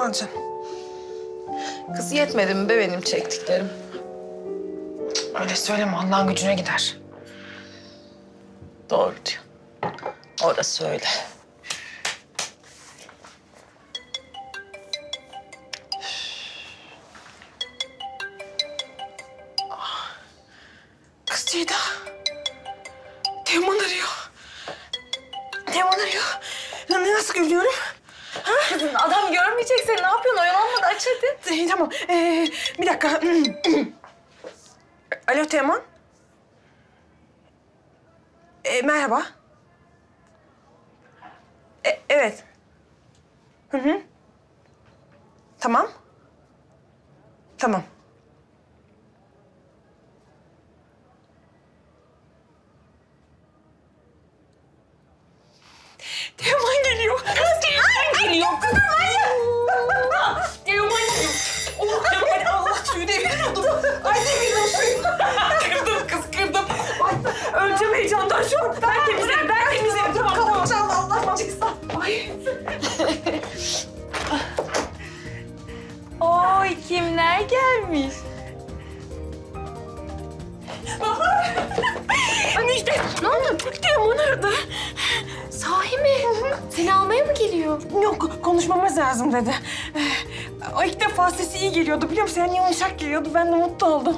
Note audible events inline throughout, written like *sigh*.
Al canım. Kız yetmedi mi be benim çektiklerim? Öyle söyleme Allah'ın gücüne gider. Doğru diyor. Orası öyle. Kız Ceyda. Ee, tamam. Ee, bir dakika. *clears throat* Alo Teoman. Ee, merhaba. E, evet. Hı hı. Tamam. Tamam. Teoman geliyor. Gelmiş? Müjde. Ne oldu? Teoman aradı. Sahi mi? Seni almaya mı geliyor? Yok konuşmamız lazım dedi. Ee, O ilk defa sesi iyi geliyordu biliyor musun? Yani yumuşak geliyordu. Ben de mutlu oldum.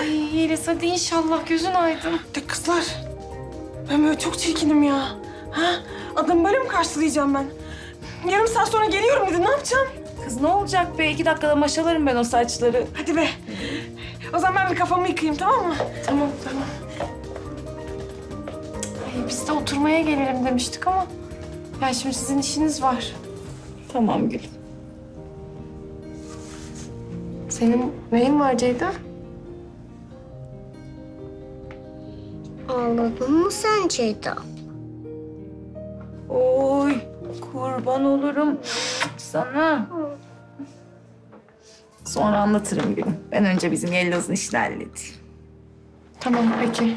Ay Yeliz hadi inşallah gözün aydın. De kızlar. Ben böyle çok çirkinim ya. Ha? Adamı böyle mi karşılayacağım ben? Yarım saat sonra geliyorum dedi. Ne yapacağım? Kız ne olacak be? İki dakikada maşalarım ben o saçları. Hadi be. O zaman ben bir kafamı yıkayayım tamam mı? Tamam tamam. Ay, biz de oturmaya gelelim demiştik ama... Ya şimdi sizin işiniz var. Tamam Gül. Senin neyin var Ceyda? Ağladın mı sen Ceyda? Oy kurban olurum sana. Sonra anlatırım Gülüm. Ben önce bizim Yelloz'un işini halledeyim. Tamam peki.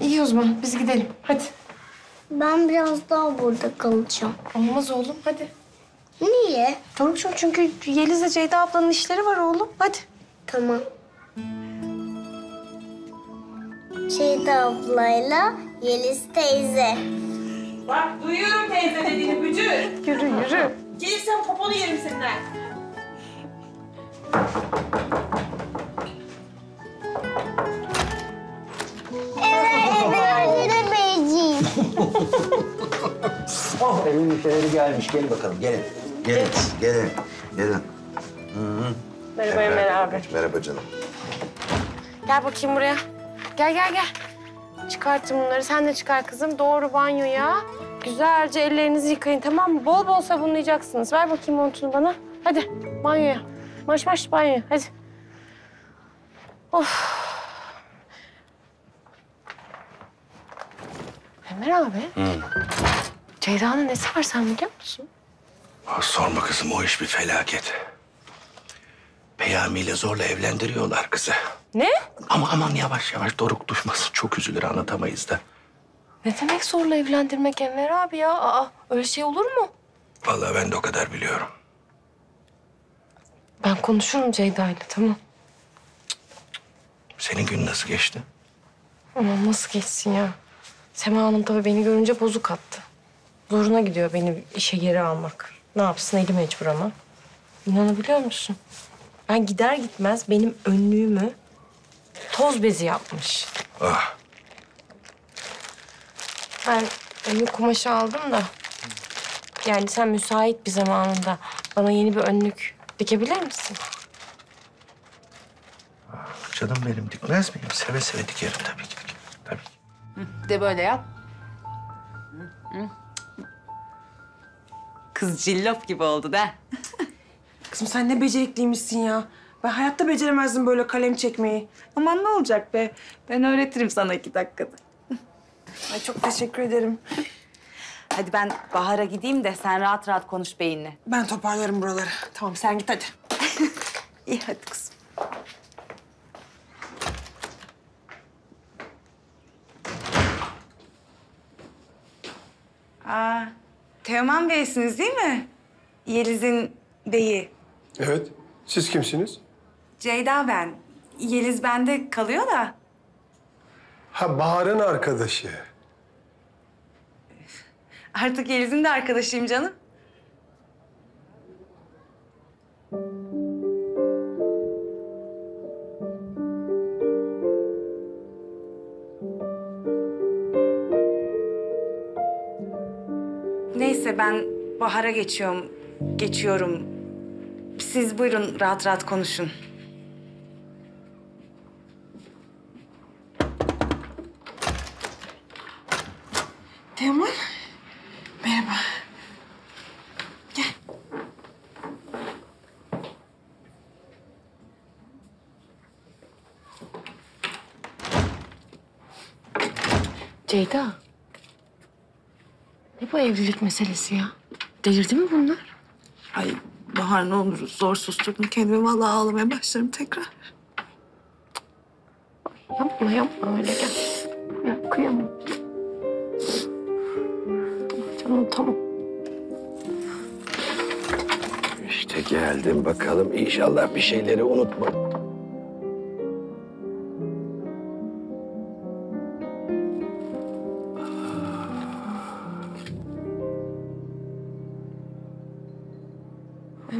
İyi o zaman biz gidelim. Hadi. Ben biraz daha burada kalacağım. Olmaz oğlum hadi. Niye? Doruk'cum çünkü Yeliz'le Ceyda ablanın işleri var oğlum. Hadi. Tamam. Ceyda ablayla Yeliz teyze. Bak duyuyorum teyze dediğini Bücür. Yürü yürü. Gelirsen poponu yerim senden. Oh evin müşterileri gelmiş. Gelin bakalım gelin. Gelin gelin. Gelin. Merhaba Emel abi. Merhaba canım. Gel bakayım buraya. Gel gel gel. Çıkartın bunları. Sen de çıkar kızım. Doğru banyoya. Güzelce ellerinizi yıkayın tamam mı? Bol bol sabunlayacaksınız. Ver bakayım montunu bana. Hadi banyoya. Marş marş banyoya. Hadi. Of. Ömer abi. Ceyda'nın nesi var sen biliyor musun? Ah, Sorma kızım o iş bir felaket. Peyami ile zorla evlendiriyorlar kızı. Ne? Ama aman yavaş yavaş Doruk duymasın. Çok üzülür anlatamayız da. Ne demek zorla evlendirmek Enver abi ya? Aa, öyle şey olur mu? Vallahi ben de o kadar biliyorum. Ben konuşurum Ceyda'yla tamam. Senin gün nasıl geçti? Aman nasıl geçsin ya? Sema Hanım tabii beni görünce bozuk attı. Zoruna gidiyor beni işe geri almak. Ne yapsın eli mecbur ama. İnanabiliyor musun? Ben gider gitmez benim önlüğümü toz bezi yapmış. Ah Ben önlük kumaşı aldım da. Yani sen müsait bir zamanında bana yeni bir önlük dikebilir misin? canım benim dikmez miyim? Seve seve dikerim tabii ki. Tabii ki. De böyle yap. Kız cillop gibi oldu da. *laughs* Kızım sen ne becerikliymişsin ya. Ben hayatta beceremezdim böyle kalem çekmeyi. Aman ne olacak be? Ben öğretirim sana iki dakikada. Ay çok teşekkür ederim. *laughs* Hadi ben Bahar'a gideyim de sen rahat rahat konuş beyinle. Ben toparlarım buraları. Tamam sen git hadi. *laughs* İyi hadi kızım. Aa, Teoman Bey'siniz değil mi? Yeliz'in beyi. Evet. Siz kimsiniz? Ceyda ben. Yeliz bende kalıyor da. Ha Bahar'ın arkadaşı. Artık Yeliz'in de arkadaşıyım canım. Neyse ben Bahar'a geçiyorum. Geçiyorum. Siz buyurun rahat rahat konuşun. Teoman. Merhaba. Ceyda. Ne bu evlilik meselesi ya? Delirdi mi bunlar? Ay Bahar ne olur zor susturdum kendimi. Vallahi ağlamaya başlarım tekrar. Yapma yapma öyle gel. Ya kıyamam. Tamam tamam. İşte geldim bakalım. İnşallah bir şeyleri unutma.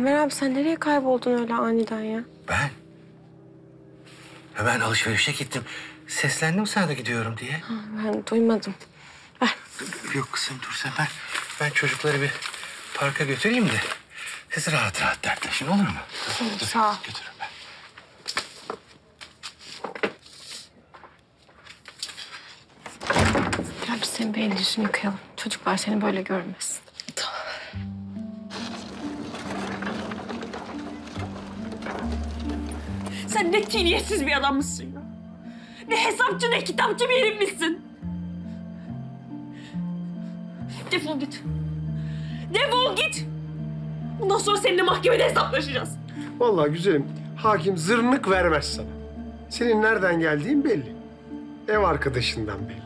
Ömer abi sen nereye kayboldun öyle aniden ya? Ben? Ha, Ben alışverişe gittim. Seslendim sana da gidiyorum diye. Ben duymadım. Yok kızım dur sen ben. Ben çocukları bir parka götüreyim de. Siz rahat rahat dertleşin olur mu? Dur, sağ ol. Götürün ben. Gel biz senin bir elini yüzünü yıkayalım. Çocuklar seni böyle görmesin. Sen ne tiniyetsiz bir adammışsın ya. Ne hesapçı ne kitapçı bir herifmişsin. Defol git. Defol git. Bundan sonra seninle mahkemede hesaplaşacağız. Vallahi güzelim. Hakim zırnık vermez sana. Senin nereden geldiğin belli. Ev arkadaşından belli.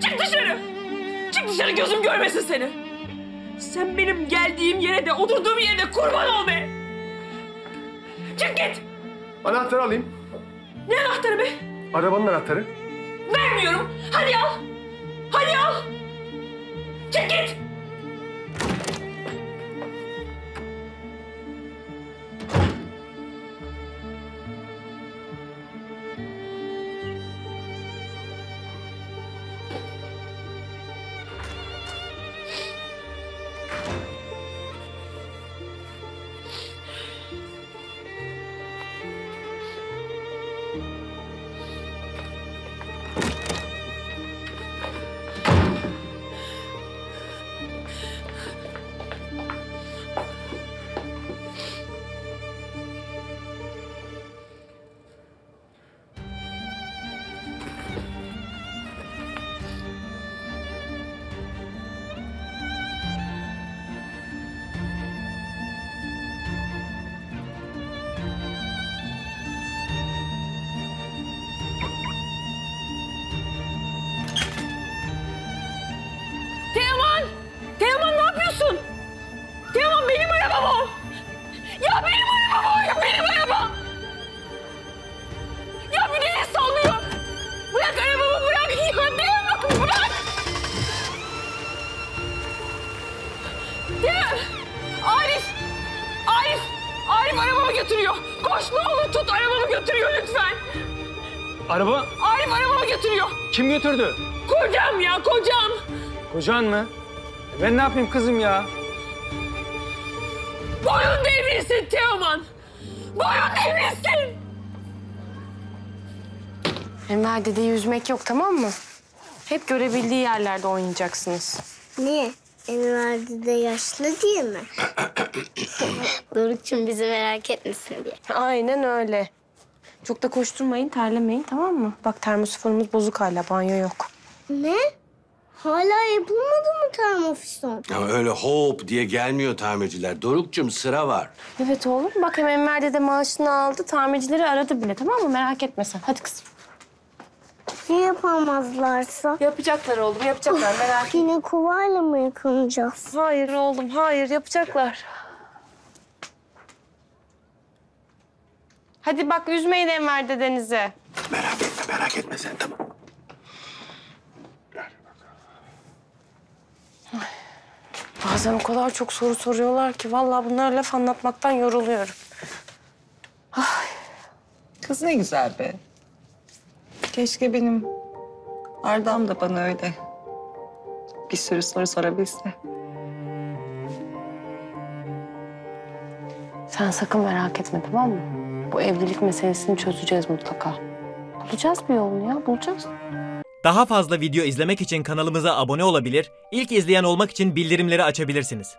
Çık dışarı. Çık dışarı gözüm görmesin seni. Sen benim geldiğim yere de oturduğum yere de kurban ol be. Çık git. Anahtarı alayım. Ne anahtarı be? Arabanın anahtarı. Vermiyorum. Hadi al. Hadi al. Çık git. Götürüyor lütfen! Araba Arif arabamı götürüyor! kim götürdü? Kocam ya kocam! Kocan mı? E Ben ne yapayım kızım ya? Boyun devrilsin Teoman! Boyun devrilsin! Enver dedeyi yüzmek yok tamam mı? Hep görebildiği yerlerde oynayacaksınız. Niye? Enver de yaşlı değil mi? *coughs* Doruk'cum bizi merak etmesin diye. Aynen öyle. Çok da koşturmayın, terlemeyin tamam mı? Bak termosifonumuz bozuk hala, banyo yok. Ne? Hala yapılmadı mı termofison? Ama öyle hop diye gelmiyor tamirciler. Doruk'cum sıra var. Evet oğlum, bak hem Enver dede maaşını aldı, tamircileri aradı bile tamam mı? Merak etme sen. Hadi kızım. Ya yapamazlarsa? Yapacaklar oğlum yapacaklar merak etme. Yine kovayla mı yıkanacağız? Hayır oğlum hayır yapacaklar. Hadi bak üzmeyin Enver dedenize. Merak etme merak etme sen tamam. Bazen o kadar çok soru soruyorlar ki vallahi bunlara laf anlatmaktan yoruluyorum. Kız ne güzel be. Keşke benim Arda'm da bana öyle bir sürü soru sorabilse. Sen sakın merak etme tamam mı? Bu evlilik meselesini çözeceğiz mutlaka. Bulacağız bir yolunu ya bulacağız. Daha fazla video izlemek için kanalımıza abone olabilir, ilk izleyen olmak için bildirimleri açabilirsiniz.